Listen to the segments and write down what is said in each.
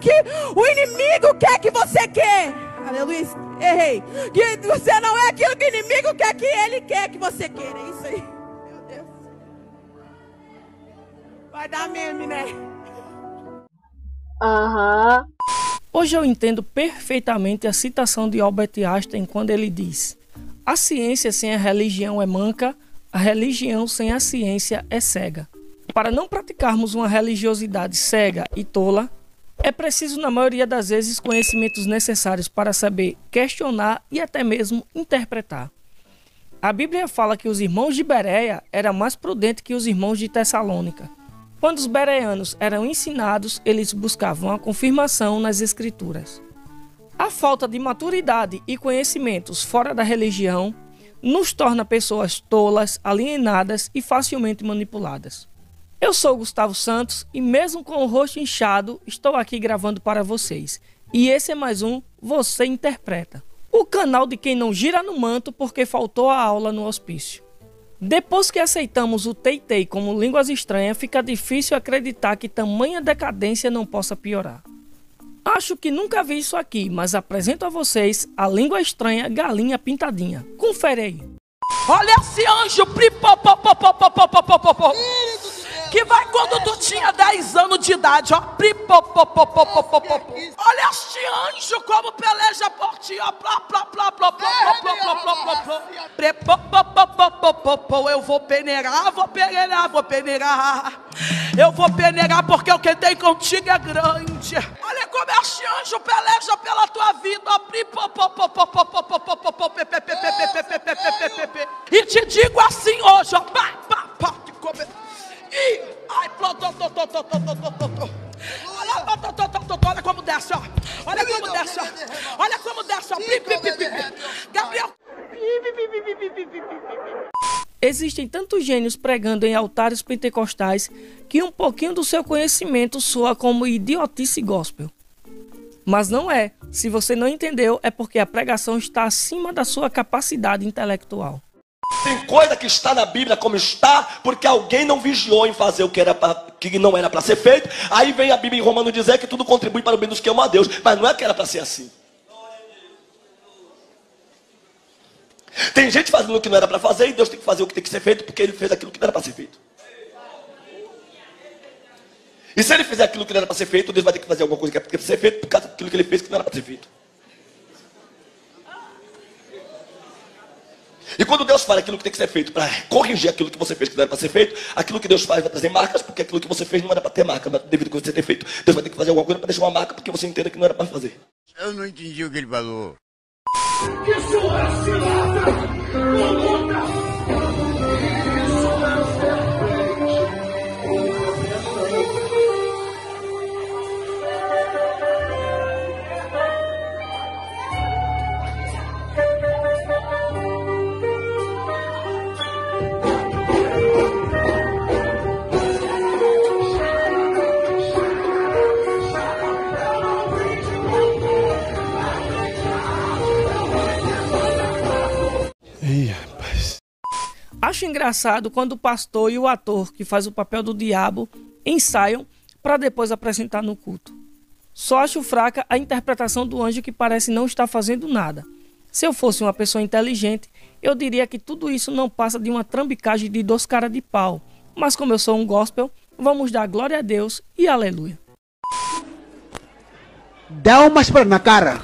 que o inimigo quer que você quer. Aleluia. Errei. Que você não é aquilo que o inimigo quer que ele quer que você queira. É isso aí. Meu Deus. Vai dar meme, né? Aham. Uhum. Hoje eu entendo perfeitamente a citação de Albert Einstein quando ele diz: A ciência sem a religião é manca, a religião sem a ciência é cega. Para não praticarmos uma religiosidade cega e tola, é preciso, na maioria das vezes, conhecimentos necessários para saber questionar e até mesmo interpretar. A Bíblia fala que os irmãos de Bereia eram mais prudentes que os irmãos de Tessalônica. Quando os bereanos eram ensinados, eles buscavam a confirmação nas Escrituras. A falta de maturidade e conhecimentos fora da religião nos torna pessoas tolas, alienadas e facilmente manipuladas. Eu sou Gustavo Santos e, mesmo com o rosto inchado, estou aqui gravando para vocês. E esse é mais um Você Interpreta o canal de quem não gira no manto porque faltou a aula no hospício. Depois que aceitamos o Teitei como línguas estranhas, fica difícil acreditar que tamanha decadência não possa piorar. Acho que nunca vi isso aqui, mas apresento a vocês a língua estranha Galinha Pintadinha. Confere aí. Olha esse anjo! Que vai quando tu tinha 10 anos de idade, ó. Olha este anjo como peleja por ti, ó. Eu vou peneirar, vou peneirar, vou peneirar. Eu vou peneirar porque o que tem contigo é grande. Olha como este anjo peleja pela tua vida, ó. E te digo assim hoje, ó. Olha como desce, ó. Olha como desce, ó. Olha como desce, ó. Gabriel. Existem tantos gênios pregando em altares pentecostais que um pouquinho do seu conhecimento soa como idiotice gospel. Mas não é. Se você não entendeu, é porque a pregação está acima da sua capacidade intelectual. Tem coisa que está na Bíblia como está, porque alguém não vigiou em fazer o que, era pra, que não era para ser feito. Aí vem a Bíblia em Romano dizer que tudo contribui para o bem dos que amam a Deus. Mas não é que era para ser assim. Tem gente fazendo o que não era para fazer e Deus tem que fazer o que tem que ser feito porque ele fez aquilo que não era para ser feito. E se ele fizer aquilo que não era para ser feito, Deus vai ter que fazer alguma coisa que é para ser feito por causa daquilo que ele fez que não era para ser feito. E quando Deus faz aquilo que tem que ser feito para corrigir aquilo que você fez que não era para ser feito, aquilo que Deus faz vai trazer marcas, porque aquilo que você fez não era para ter marca, devido ao que você ter feito. Deus vai ter que fazer alguma coisa para deixar uma marca, porque você entenda que não era para fazer. Eu não entendi o que ele falou. Que cilada! Acho engraçado quando o pastor e o ator que faz o papel do diabo ensaiam para depois apresentar no culto. Só acho fraca a interpretação do anjo que parece não estar fazendo nada. Se eu fosse uma pessoa inteligente, eu diria que tudo isso não passa de uma trambicagem de dois caras de pau. Mas como eu sou um gospel, vamos dar glória a Deus e aleluia. Dá uma para na cara.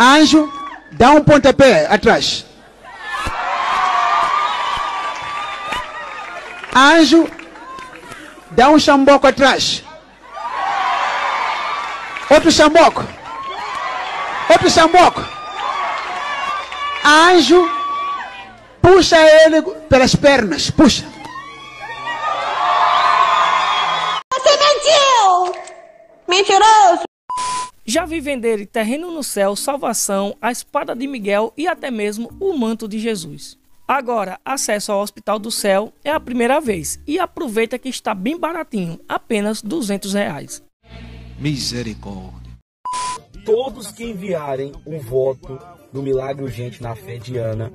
Anjo, dá um pontapé atrás. Anjo, dá um chamboco atrás. Outro chamboco. Outro chamboco. Anjo, puxa ele pelas pernas. Puxa. Você mentiu! Mentiroso! Já vi vender terreno no céu, salvação, a espada de Miguel e até mesmo o manto de Jesus. Agora, acesso ao Hospital do Céu é a primeira vez e aproveita que está bem baratinho, apenas 200 reais. Misericórdia. Todos que enviarem um voto no Milagre Urgente na Fé de Ana,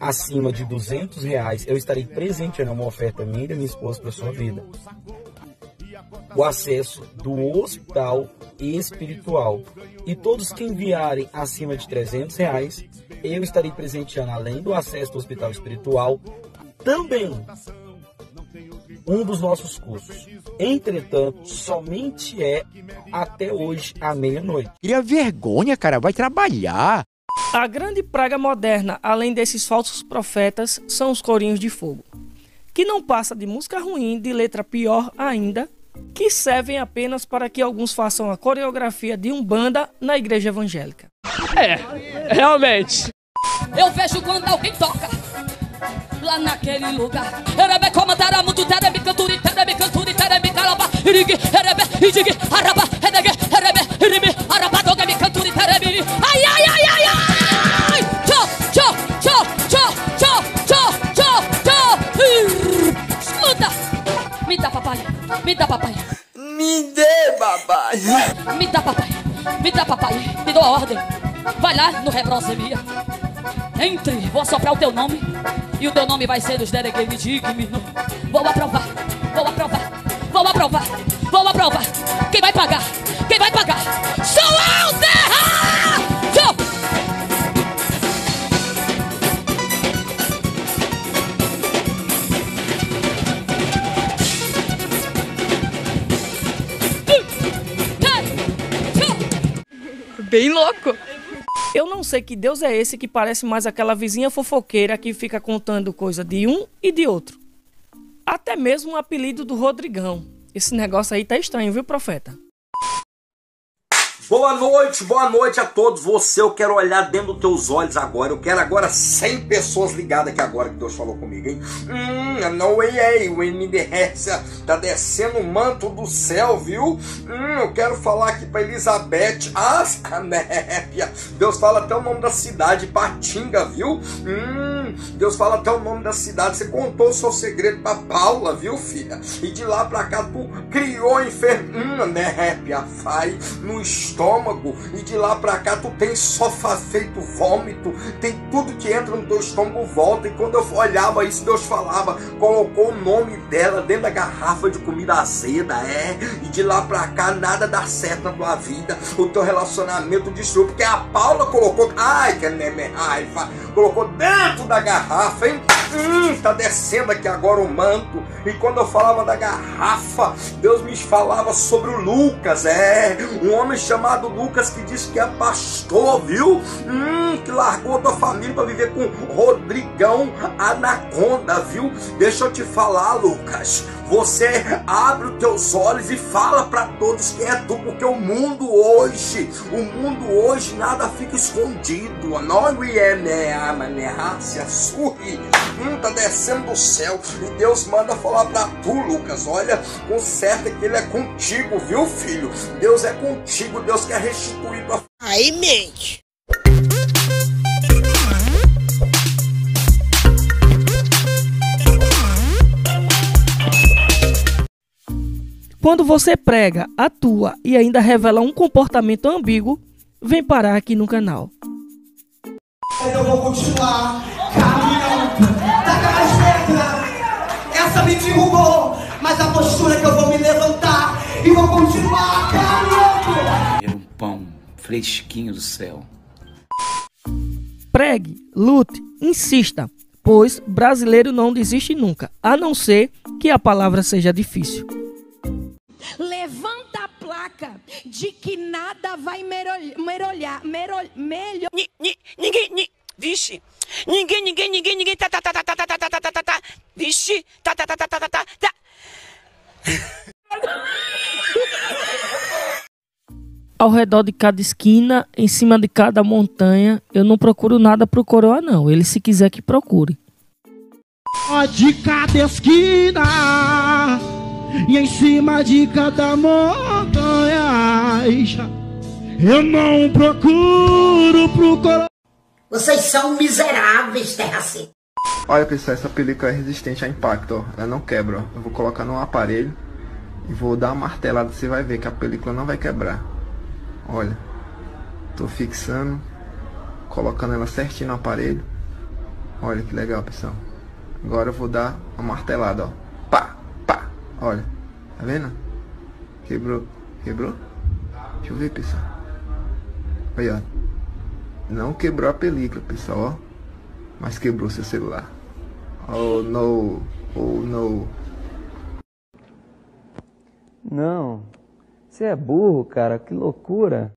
acima de 200 reais, eu estarei presenteando uma oferta minha e da minha esposa para sua vida. o acesso do hospital espiritual. E todos que enviarem acima de 300 reais, eu estarei presenteando, além do acesso do hospital espiritual, também um dos nossos cursos. Entretanto, somente é até hoje à meia-noite. Cria vergonha, cara, vai trabalhar. A grande praga moderna, além desses falsos profetas, são os corinhos de fogo, que não passa de música ruim, de letra pior ainda, que servem apenas para que alguns façam a coreografia de um banda na igreja evangélica. É, realmente. Eu vejo quando alguém toca lá naquele lugar. Erebe como taramutu, terebe canturi, terebe canturi, terebe calaba, irigi, erebe, idigi, araba, edege, erebe, irimi, araba, doga, me canturi, terebe. Ai, ai, ai, ai, ai! Escuta! Me dá papai, me dá papai. Me dê, papai. Me dá papai, me dá papai. Me dou a ordem. Vai lá no Rebrosemia. Entre, vou soprar o teu nome. E o teu nome vai ser os Deregame Digme. Vou aprovar, vou aprovar, vou aprovar, vou aprovar. Quem vai pagar? Quem vai pagar? Sou eu, terra! Tchau! Bem louco. Eu não sei que Deus é esse que parece mais aquela vizinha fofoqueira que fica contando coisa de um e de outro. Até mesmo o apelido do Rodrigão. Esse negócio aí tá estranho, viu, profeta? Boa noite, boa noite a todos. Você, eu quero olhar dentro dos teus olhos agora. Eu quero agora 100 pessoas ligadas aqui agora que Deus falou comigo, hein? Hum, não way, o MDS tá descendo o manto do céu, viu? Hum, eu quero falar aqui pra Elizabeth Ascanépia. Deus fala até o nome da cidade, Patinga, viu? Hum, Deus fala até o nome da cidade. Você contou o seu segredo pra Paula, viu, filha? E de lá pra cá tu criou enfermidade, né, Vai no estômago e de lá pra cá tu tem só feito vômito, tem tudo que entra no teu estômago volta. E quando eu olhava isso, Deus falava, colocou o nome dela dentro da garrafa de comida azeda, é. E de lá pra cá nada dá certo na tua vida, o teu relacionamento destruiu, porque a Paula colocou, ai que nem raiva, colocou dentro da garrafa, hein? Hum, tá descendo aqui agora o manto. E quando eu falava da garrafa, Deus me falava sobre o Lucas, é. Um homem chamado Lucas que disse que é pastor, viu? Hum, que largou a tua família para viver com Rodrigão Anaconda, viu? Deixa eu te falar, Lucas. Você abre os teus olhos e fala para todos que é tu, porque o mundo hoje, o mundo hoje nada fica escondido. É surri. Hum, tá descendo do céu e Deus manda falar para tu, Lucas. Olha, com certo que ele é contigo, viu, filho? Deus é contigo, Deus quer restituir tua Aí mente. Quando você prega, atua e ainda revela um comportamento ambíguo, vem parar aqui no canal. Eu vou continuar caminhando. Taca mais pedra. Essa me derrubou, mas a postura que eu vou me levantar e vou continuar caminhando. Era um pão fresquinho do céu. Pregue, lute, insista, pois brasileiro não desiste nunca, a não ser que a palavra seja difícil. De que nada vai merolhar, merolhar, melhor. Ninguém, ni, vixe, ninguém, ninguém, ninguém, ninguém, tá, tá, tá, tá, tá, tá, tá, tá, tá, tá, tá, vixe, tá, tá, tá, tá, tá, tá, tá, tá. Ao redor de cada esquina, em cima de cada montanha, eu não procuro nada pro coroa não, ele se quiser que procure. De cada esquina e em cima de cada montanha. Eu não procuro procurar. Vocês são miseráveis, terra seca. Olha pessoal, essa película é resistente a impacto, ó. ela não quebra. Ó. Eu vou colocar no aparelho e vou dar uma martelada, você vai ver que a película não vai quebrar. Olha, tô fixando, colocando ela certinho no aparelho. Olha que legal pessoal. Agora eu vou dar uma martelada, ó. Pá, pá, olha, tá vendo? Quebrou. Quebrou? Deixa eu ver, pessoal. Aí, ó. Não quebrou a película, pessoal, ó. Mas quebrou seu celular. Oh, no. Oh, no. Não. Você é burro, cara. Que loucura.